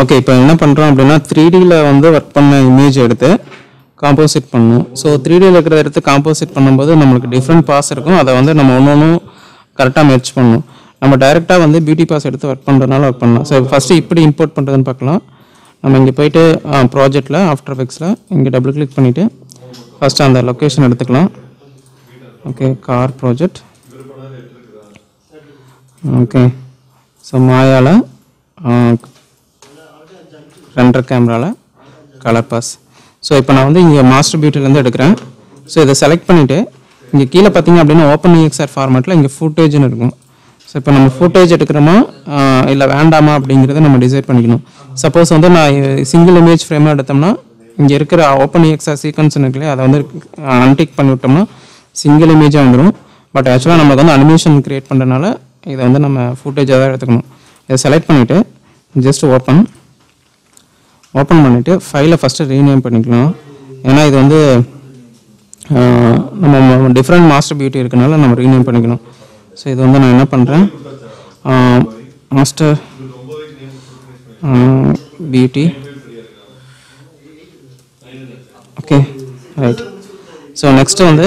Okay இப்போ என்ன பண்ணுறோம் அப்படின்னா த்ரீ டியில் வந்து ஒர்க் பண்ண இமேஜ் எடுத்து காம்போசிட் பண்ணணும். ஸோ த்ரீ டியில் இருக்கிறத எடுத்து காம்போசிட் பண்ணும்போது நம்மளுக்கு டிஃப்ரெண்ட் பாஸ் இருக்கும். அதை வந்து நம்ம ஒன்று ஒன்றும் கரெக்டாக மெர்ச் பண்ணணும். நம்ம டைரெக்டாக வந்து பியூட்டி பாஸ் எடுத்து ஒர்க் பண்ணுறதுனால ஒர்க் பண்ணலாம். ஸோ ஃபஸ்ட்டு இப்படி இம்போர்ட் பண்ணுறதுன்னு பார்க்கலாம். நம்ம இங்கே போயிட்டு ப்ராஜெக்டில் ஆஃப்டர் எஃபெக்ட்ஸில் இங்கே டபுள் கிளிக் பண்ணிவிட்டு ஃபஸ்ட்டு அந்த லொக்கேஷன் எடுத்துக்கலாம். Okay car project okay so மாயால் render கேமராவில் கலர் பாஸ் ஸோ இப்போ நான் வந்து இங்கே மாஸ்டர் பியூட்டிலேருந்து எடுக்கிறேன். ஸோ இதை செலக்ட் பண்ணிவிட்டு இங்கே கீழே பார்த்தீங்க அப்படின்னா ஓப்பன் இஎக்ஸ்ஆர் ஃபார்மேட்டில் இங்கே ஃபுட்டேஜ்னு இருக்கும். ஸோ இப்போ நம்ம ஃபுட்டேஜ் எடுக்கிறோமா இல்லை வேண்டாமா அப்படிங்கிறத நம்ம டிசைட் பண்ணிக்கணும். சப்போஸ் வந்து நான் சிங்கிள் இமேஜ் ஃப்ரேமாக எடுத்தோம்னா இங்கே இருக்கிற ஓப்பன் இஎக்ஸ்ஆர் சீக்வன்ஸ் இருக்குல்லையே அதை வந்து அன்டிக் பண்ணி விட்டோம்னா சிங்கிள் இமேஜாக வந்துடும் பட் ஆக்சுவலாக நமக்கு வந்து அனிமேஷன் க்ரியேட் பண்ணுறதுனால இதை வந்து நம்ம ஃபுட்டேஜாக தான் எடுத்துக்கணும். இதை செலக்ட் பண்ணிவிட்டு ஜஸ்ட் ஓப்பன் ஓப்பன் பண்ணிவிட்டு ஃபைலை ஃபஸ்ட்டு ரீநேம் பண்ணிக்கலாம் ஏன்னா இது வந்து நம்ம டிஃப்ரெண்ட் மாஸ்டர் பியூட்டி இருக்கனால நம்ம ரீநேம் பண்ணிக்கணும். ஸோ இது வந்து நான் என்ன பண்ணுறேன் master beauty okay right so next வந்து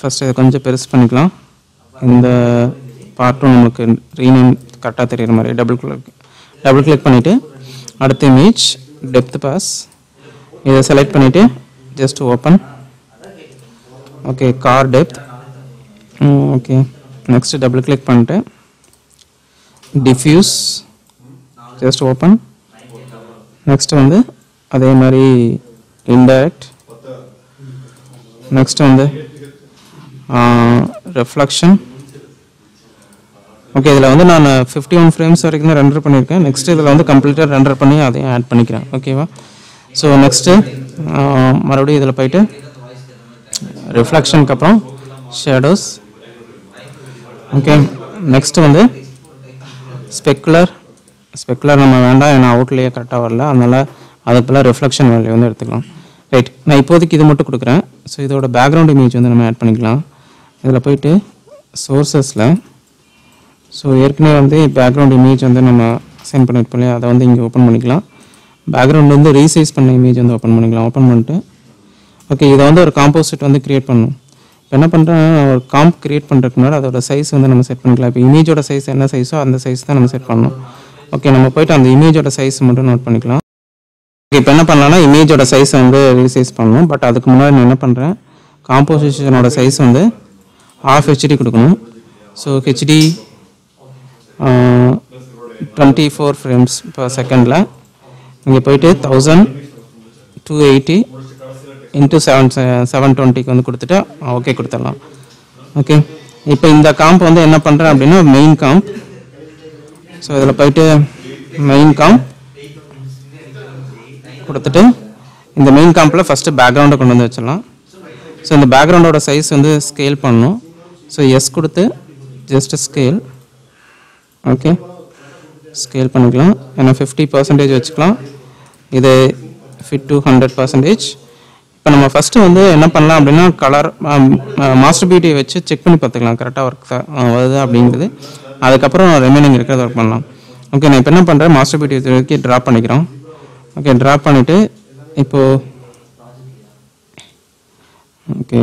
ஃபஸ்ட்டு இதை கொஞ்சம் பெருசு பண்ணிக்கலாம். இந்த பார்ட்டும் நமக்கு ரீநேம் கரெக்டாக தெரிகிற மாதிரி டபுள் கிளிக் டபுள் கிளிக் பண்ணிவிட்டு அடுத்த இமேஜ் டெப்த் பாஸ் இதை செலக்ட் பண்ணிவிட்டு just open okay car depth okay next double click பண்ணிட்டு டிஃப்யூஸ் ஜஸ்ட் ஓப்பன் நெக்ஸ்ட் வந்து அதே மாதிரி இன்டைரக்ட் நெக்ஸ்ட் வந்து ரெஃப்ளெக்ஷன் ஓகே இதில் வந்து நான் ஃபிஃப்டி ஒன் ஃப்ரேம்ஸ் வரைக்கும் தான் ரெண்டர் பண்ணியிருக்கேன். நெக்ஸ்ட் இதில் வந்து கம்ப்ளீட்டாக ரெண்டர் பண்ணி அதையும் ஆட் பண்ணிக்கிறேன். ஓகேவா ஸோ நெக்ஸ்ட்டு மறுபடியும் இதில் போயிட்டு ரிஃப்ளெக்ஷனுக்கு அப்புறம் ஷேடோஸ் ஓகே நெக்ஸ்ட்டு வந்து ஸ்பெக்குலர் ஸ்பெக்குலர் நம்ம வேண்டாம் ஏன்னா அவுட்லேயே கரெக்டாக வரல. அதனால் அதுக்கு பதிலாக ரிஃப்ளெக்ஷன் வேல்யூ வந்து எடுத்துக்கலாம். ரைட் நான் இப்போதைக்கு இது மட்டும் கொடுக்குறேன். ஸோ இதோட பேக்ரவுண்ட் இமேஜ் வந்து நம்ம ஆட் பண்ணிக்கலாம். இதில் போயிட்டு சோர்சஸில் ஸோ ஏற்கனவே வந்து பேக்ரவுண்ட் இமேஜ் வந்து நம்ம சென்ட் பண்ணிருப்போம் இல்லையா? அதை வந்து இங்கே ஓப்பன் பண்ணிக்கலாம். பேக்ரவுண்ட் வந்து ரீசைஸ் பண்ண இமேஜ் வந்து ஓப்பன் பண்ணிக்கலாம். ஓப்பன் பண்ணிட்டு ஓகே இதை வந்து ஒரு காம்போசிட் வந்து க்ரியேட் பண்ணணும். இப்போ என்ன பண்ணுறேன் ஒரு காம்ப் க்ரியேட் பண்ணுறதுக்கு முன்னாடி அதோட சைஸ் வந்து நம்ம செட் பண்ணிக்கலாம். இப்போ இமேஜோட சைஸ் என்ன சைஸோ அந்த சைஸ் தான் நம்ம செட் பண்ணணும். ஓகே நம்ம போயிட்டு அந்த இமேஜோட சைஸ் மட்டும் நோட் பண்ணிக்கலாம். ஓகே இப்போ என்ன பண்ணலாம்னா இமேஜோட சைஸை வந்து ரீசைஸ் பண்ணணும். பட் அதுக்கு முன்னாடி நான் என்ன பண்ணுறேன் காம்போசிஷனோட சைஸ் வந்து ஆஃப் ஹெச்டி கொடுக்கணும். So HD twenty four frames per செகண்டில் இங்கே போயிட்டு thousand two eighty into seven seven டுவெண்ட்டிக்கு வந்து கொடுத்துட்டு ஓகே கொடுத்துடலாம். ஓகே இப்போ இந்த காம்ப் வந்து என்ன பண்ணுறேன் அப்படின்னா மெயின் காம்ப் ஸோ இதில் போயிட்டு மெயின் காம்ப் கொடுத்துட்டு இந்த மெயின் காம்பில் ஃபஸ்ட்டு பேக்ரவுண்டை கொண்டு வந்து வச்சிடலாம். ஸோ இந்த பேக்ரவுண்டோட சைஸ் வந்து ஸ்கேல் பண்ணணும். ஸோ எஸ் கொடுத்து ஜஸ்ட் ஸ்கேல் ஓகே ஸ்கேல் பண்ணிக்கலாம். ஏன்னா ஃபிஃப்டி பர்சன்டேஜ் வச்சுக்கலாம். இது ஃபிட் டூ ஹண்ட்ரட் பர்சன்டேஜ் இப்போ நம்ம ஃபஸ்ட்டு வந்து என்ன பண்ணலாம் அப்படின்னா கலர் மாஸ்டர் பியூட்டியை வச்சு செக் பண்ணி பார்த்துக்கலாம். கரெக்டாக ஒர்க் வருது அப்படிங்கிறது. அதுக்கப்புறம் ரிமைனிங் இருக்கிறத ஒர்க் பண்ணலாம். ஓகே நான் இப்போ என்ன பண்ணுறேன் மாஸ்டர் பியூட்டியை வரைக்கும் ட்ராப் பண்ணிக்கிறோம். ஓகே ட்ராப் பண்ணிவிட்டு இப்போது ஓகே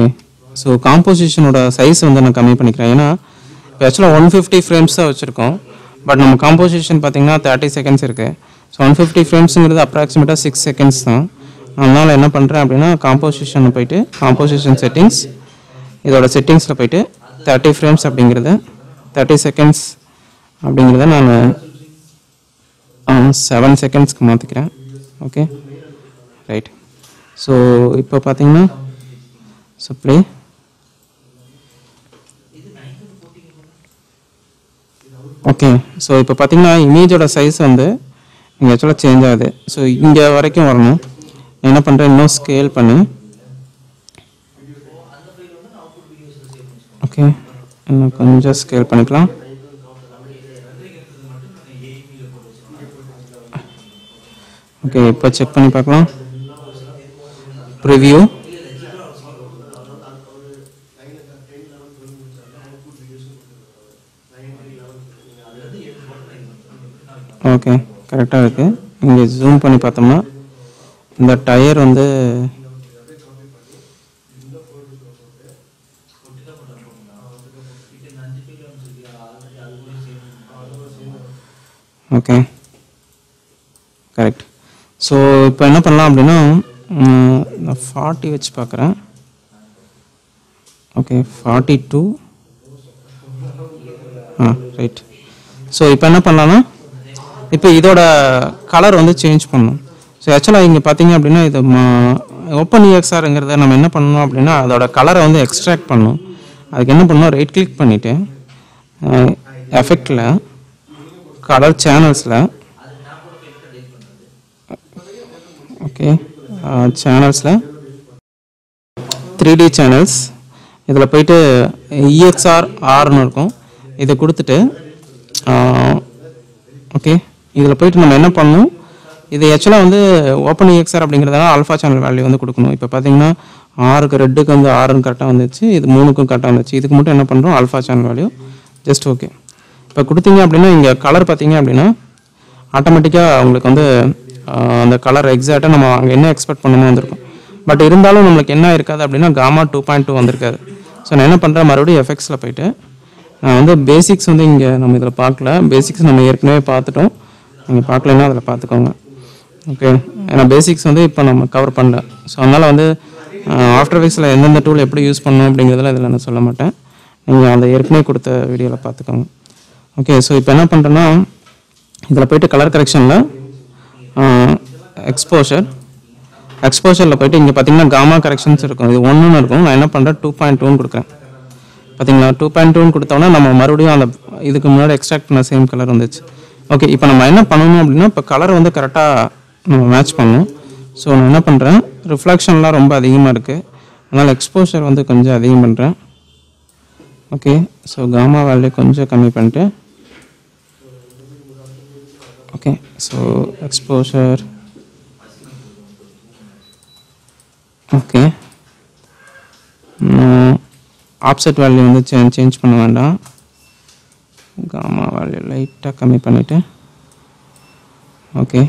ஸோ காம்போசிஷனோட சைஸ் வந்து நான் கம்மி பண்ணிக்கிறேன். ஏன்னா இப்போ ஆக்சுவலாக ஒன் ஃபிஃப்டி ஃப்ரேம்ஸ் தான் வச்சுருக்கோம். பட் நம்ம காம்போசிஷன் பார்த்தீங்கன்னா தேர்ட்டி செகண்ட்ஸ் இருக்குது ஸோ ஒன் ஃபிஃப்டி ஃப்ரேம்ஸுங்கிறது அப்ராக்சிமேட்டாக சிக்ஸ் செகண்ட்ஸ் தான். அதனால் என்ன பண்ணுறேன் அப்படின்னா காம்போசிஷன் போயிட்டு காம்போசிஷன் செட்டிங்ஸ் இதோட செட்டிங்ஸில் போயிட்டு தேர்ட்டி ஃப்ரேம்ஸ் அப்படிங்கிறத தேர்ட்டி செகண்ட்ஸ் அப்படிங்கிறத நான் செவன் செகண்ட்ஸ்க்கு மாற்றிக்கிறேன் ஓகே ரைட் ஸோ இப்போ பார்த்தீங்கன்னா ஸோ ப்ளே ஓகே ஸோ இப்போ பார்த்தீங்கன்னா இமேஜோட சைஸ் வந்து இங்கே ஆக்சுவலாக சேஞ்ச் ஆகுது. ஸோ இங்கே வரைக்கும் வரணும். என்ன பண்ணுறேன் இன்னும் ஸ்கேல் பண்ணி. ஓகே இன்னும் கொஞ்சம் ஸ்கேல் பண்ணிக்கலாம். ஓகே இப்போ செக் பண்ணி பார்க்கலாம். ப்ரிவியூ ஓகே கரெக்ட் கரெக்டாக இருக்குது இங்கே ஜூம் பண்ணி பார்த்தோம்னா இந்த டயர் வந்து ஓகே கரெக்ட் ஸோ இப்போ என்ன பண்ணலாம் அப்படின்னா நான் ஃபார்ட்டி வச்சு பார்க்குறேன். Okay forty two ah right so இப்போ என்ன பண்ணலாம்னா இப்போ இதோட கலர் வந்து சேஞ்ச் பண்ணணும் ஸோ ஆக்சுவலாக இங்கே பார்த்தீங்க அப்படின்னா இது ஓப்பன் இஎக்ஸ்ஆருங்கிறத நம்ம என்ன பண்ணணும் அப்படின்னா அதோட கலரை வந்து எக்ஸ்ட்ராக்ட் பண்ணணும் அதுக்கு என்ன பண்ணணும்? ரைட் கிளிக் பண்ணிவிட்டு எஃபெக்டில் கலர் சேனல்ஸில் ஓகே சேனல்ஸில் த்ரீ டி சேனல்ஸ் இதில் போயிட்டு இஎக்ஸ்ஆர் ஆர்னு இருக்கும். இதை கொடுத்துட்டு ஓகே இதில் போயிட்டு நம்ம என்ன பண்ணணும்? இது ஆக்சுவலாக வந்து ஓப்பன் இஎக்ஸ்ஆர் அப்படிங்கிறதால ஆல்ஃபா சேனல் வேல்யூ வந்து கொடுக்கணும். இப்போ பார்த்தீங்கன்னா ஆறுக்கு ரெட்டுக்கு வந்து ஆறுன்னு கரெக்டாக வந்துச்சு இது மூணுக்கும் கரெக்டாக வந்துச்சு. இதுக்கு மட்டும் என்ன பண்ணுறோம் alpha channel value just okay இப்போ கொடுத்தீங்க அப்படின்னா இங்கே கலர் பார்த்தீங்க அப்படின்னா ஆட்டோமேட்டிக்காக உங்களுக்கு வந்து அந்த கலர் எக்ஸாக்டாக நம்ம அங்கே என்ன எக்ஸ்பெக்ட் பண்ணணுமோ வந்திருக்கும். பட் இருந்தாலும் நம்மளுக்கு என்ன இருக்காது அப்படின்னா காமா டூ பாயிண்ட் டூ வந்திருக்காது. ஸோ நான் என்ன பண்ணுறேன் மறுபடியும் எஃபெக்ட்ஸில் போயிட்டு நான் வந்து பேசிக்ஸ் வந்து இங்கே நம்ம இதில் பார்க்கல. பேசிக்ஸ் நம்ம ஏற்கனவே பார்த்துட்டோம். நீங்கள் பார்க்கலன்னா அதில் பார்த்துக்கோங்க ஓகே ஏன்னா பேசிக்ஸ் வந்து இப்போ நம்ம கவர் பண்ணல. ஸோ அதனால் வந்து ஆஃப்டர் எஃபெக்ட்ஸில் எந்தெந்த டூல் எப்படி யூஸ் பண்ணணும் அப்படிங்கிறதுல இதில் நான் சொல்ல மாட்டேன். நீங்கள் அந்த ஏற்கனவே கொடுத்த வீடியோவில் பார்த்துக்கோங்க ஓகே ஸோ இப்போ என்ன பண்ணுறேன்னா இதில் போய்ட்டு கலர் கரெக்ஷனில் எக்ஸ்போஷர் எக்ஸ்போஷரில் போய்ட்டு இங்கே பார்த்தீங்கன்னா காமா கரெக்ஷன்ஸ் இருக்கும். இது ஒன்றுன்னு இருக்கும். நான் என்ன பண்ணுறேன் டூ பாயிண்ட் டூன்னு கொடுக்குறேன். பார்த்தீங்களா டூ பாயிண்ட் டூன்னு கொடுத்தோன்னா நம்ம மறுபடியும் அந்த இதுக்கு முன்னாடி எக்ஸ்ட்ராக்ட் பண்ண சேம் கலர் வந்துச்சு ஓகே இப்போ நம்ம என்ன பண்ணணும் அப்படின்னா இப்போ கலர் வந்து கரெக்டாக நம்ம மேட்ச் பண்ணணும் ஸோ நான் என்ன பண்ணுறேன் ரிஃப்ளெக்ஷன்லாம் ரொம்ப அதிகமாக இருக்குது அதனால் எக்ஸ்போஷர் வந்து கொஞ்சம் அதிகம் பண்ணுறேன் ஓகே ஸோ காமா வேல்யூ கொஞ்சம் கம்மி பண்ணிட்டு. Okay so exposure okay offset value வந்து சேஞ்ச் சேஞ்ச் பண்ண வேண்டாம். காமா வேல்யூ லைட்டாக கம்மி பண்ணிவிட்டு ஓகே.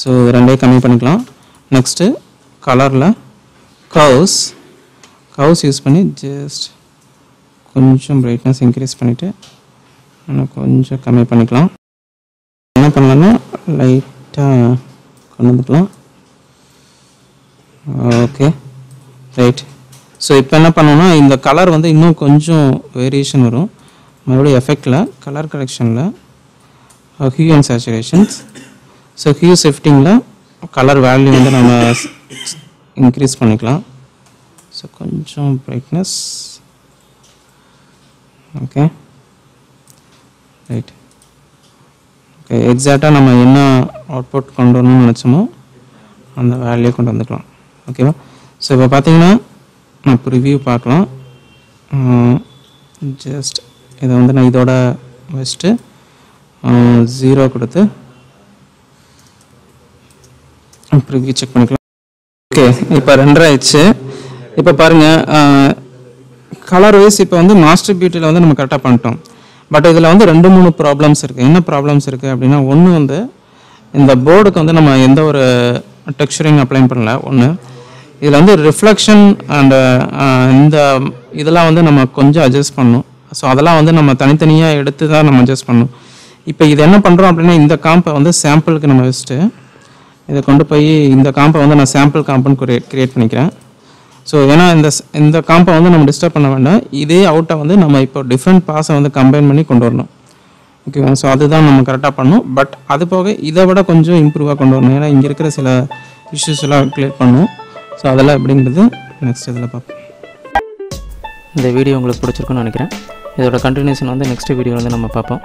ஸோ ரெண்டையும் கம்மி பண்ணிக்கலாம். நெக்ஸ்ட்டு கலரில் கவுஸ் கவுஸ் யூஸ் பண்ணி ஜஸ்ட் கொஞ்சம் பிரைட்னஸ் இன்க்ரீஸ் பண்ணிவிட்டு இன்னும் கொஞ்சம் கம்மி பண்ணிக்கலாம். என்ன பண்ணலாம்னா லைட்டாக கொண்டு வந்துக்கலாம். ஓகே. ரைட் ஸோ இப்போ என்ன பண்ணோம்னா இந்த கலர் வந்து இன்னும் கொஞ்சம் வேரியேஷன் வரும். மறுபடியும் எஃபெக்டில் colour கரெக்ஷனில் hue and saturations so hue ஷிஃப்டிங்கில் colour value வந்து நம்ம இன்க்ரீஸ் பண்ணிக்கலாம். ஸோ கொஞ்சம் பிரைட்னஸ் ஓகே ரைட் ஓகே எக்ஸாக்டாக நம்ம என்ன அவுட்புட் கொண்டு வரணும்னு நினச்சோமோ அந்த வேல்யூ கொண்டு வந்துக்கலாம். ஓகேவா ஸோ இப்போ பார்த்தீங்கன்னா நான் இப்போ ரிவ்யூ பார்க்கலாம். Uh, ஜஸ்ட் இதை வந்து நான் இதோட வச்சுட்டு ஜீரோ கொடுத்து ரிவ்யூ செக் பண்ணிக்கலாம். ஓகே இப்போ ரெண்டரை ஆயிடுச்சு. இப்போ பாருங்கள் கலர் வைஸ் இப்போ வந்து மாஸ்டர் பியூட்டியில் வந்து நம்ம கரெக்டாக பண்ணிட்டோம். பட் இதில் வந்து ரெண்டு மூணு ப்ராப்ளம்ஸ் இருக்குது என்ன ப்ராப்ளம்ஸ் இருக்குது அப்படின்னா ஒன்று வந்து இந்த போர்டுக்கு வந்து நம்ம எந்த ஒரு டெக்ஸ்டரிங் அப்ளை பண்ணல. ஒன்று இதில் வந்து ரிஃப்ளெக்ஷன் அண்ட் இந்த இதெல்லாம் வந்து நம்ம கொஞ்சம் அட்ஜஸ்ட் பண்ணணும். ஸோ அதெல்லாம் வந்து நம்ம தனித்தனியாக எடுத்து தான் நம்ம அட்ஜஸ்ட் பண்ணணும். இப்போ இது என்ன பண்ணுறோம் அப்படின்னா இந்த காம்பை வந்து சாம்பிளுக்கு நம்ம வச்சுட்டு இதை கொண்டு போய் இந்த காம்பை வந்து நான் சாம்பிள் காம்புன்னு கிரியேட் பண்ணிக்கிறேன். ஸோ ஏன்னா இந்த இந்த காம்பை வந்து நம்ம டிஸ்டர்ப் பண்ண வேண்டாம். இதே அவுட்டை வந்து நம்ம இப்போ டிஃப்ரெண்ட் பாஸை வந்து கம்பைன் பண்ணி கொண்டு வரணும். ஓகேவா ஸோ அதுதான் நம்ம கரெக்டாக பண்ணணும். பட் அது போக இதை விட கொஞ்சம் இம்ப்ரூவாக கொண்டு வரணும். ஏன்னா இங்கே இருக்கிற சில இஷ்யூஸ் எல்லாம் கிளியர் பண்ணணும் ஸோ அதெல்லாம் எப்படிங்கிறது நெக்ஸ்ட் இதில் பார்ப்போம். இந்த வீடியோ உங்களுக்கு பிடிச்சிருக்குன்னு நினைக்கிறேன். இதோட கண்டினியூஷன் வந்து நெக்ஸ்ட் வீடியோ வந்து நம்ம பார்ப்போம்.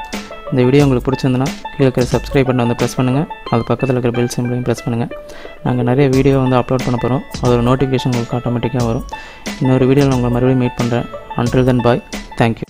இந்த வீடியோ உங்களுக்கு பிடிச்சிருந்தனா கீழே இருக்கிற சப்ஸ்கிரைப் பட்டன் வந்து ப்ரெஸ் பண்ணுங்கள் அது பக்கத்தில் இருக்கிற பெல் சிம்பிளையும் ப்ரெஸ் பண்ணுங்கள் நாங்கள் நிறைய வீடியோ வந்து அப்லோட் பண்ண போகிறோம் அதோட நோட்டிஃபிகேஷன் உங்களுக்கு ஆட்டோமேட்டிக்காக வரும். இன்னொரு வீடியோவில் உங்களை மறுபடியும் மீட் பண்ணுறேன் அன்டில் தென் பாய் தேங்க்யூ